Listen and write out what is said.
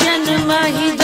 जन्म ही